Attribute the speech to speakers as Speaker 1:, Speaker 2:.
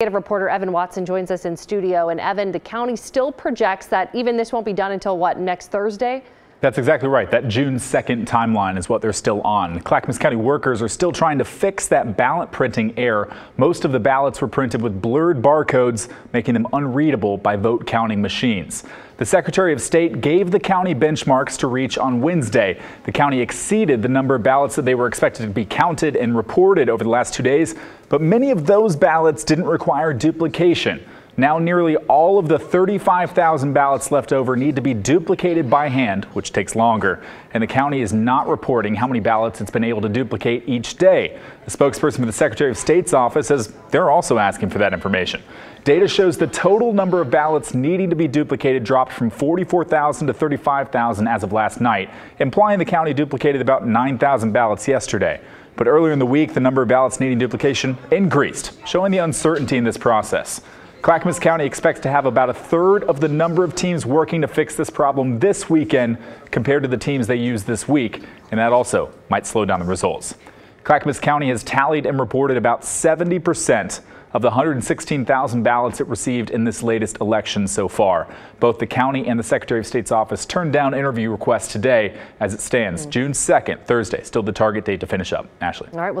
Speaker 1: Reporter Evan Watson joins us in studio. And Evan, the county still projects that even this won't be done until what, next Thursday?
Speaker 2: That's exactly right. That June 2nd timeline is what they're still on. Clackamas County workers are still trying to fix that ballot printing error. Most of the ballots were printed with blurred barcodes, making them unreadable by vote counting machines. The Secretary of State gave the county benchmarks to reach on Wednesday. The county exceeded the number of ballots that they were expected to be counted and reported over the last two days, but many of those ballots didn't require duplication. Now nearly all of the 35,000 ballots left over need to be duplicated by hand, which takes longer. And the county is not reporting how many ballots it's been able to duplicate each day. The spokesperson for the Secretary of State's office says they're also asking for that information. Data shows the total number of ballots needing to be duplicated dropped from 44,000 to 35,000 as of last night, implying the county duplicated about 9,000 ballots yesterday. But earlier in the week, the number of ballots needing duplication increased, showing the uncertainty in this process. Clackamas County expects to have about a third of the number of teams working to fix this problem this weekend compared to the teams they used this week, and that also might slow down the results. Clackamas County has tallied and reported about 70% of the 116,000 ballots it received in this latest election so far. Both the county and the Secretary of State's office turned down interview requests today as it stands. Mm. June 2nd, Thursday, still the target date to finish up. Ashley.
Speaker 1: All right. Well